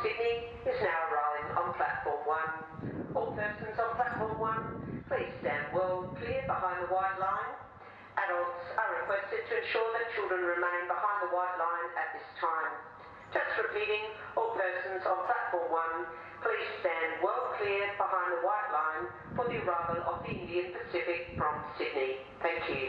Sydney is now arriving on platform one. All persons on platform one, please stand well clear behind the white line. Adults are requested to ensure that children remain behind the white line at this time. Just repeating, all persons on platform one, please stand well clear behind the white line for the arrival of the Indian Pacific from Sydney. Thank you.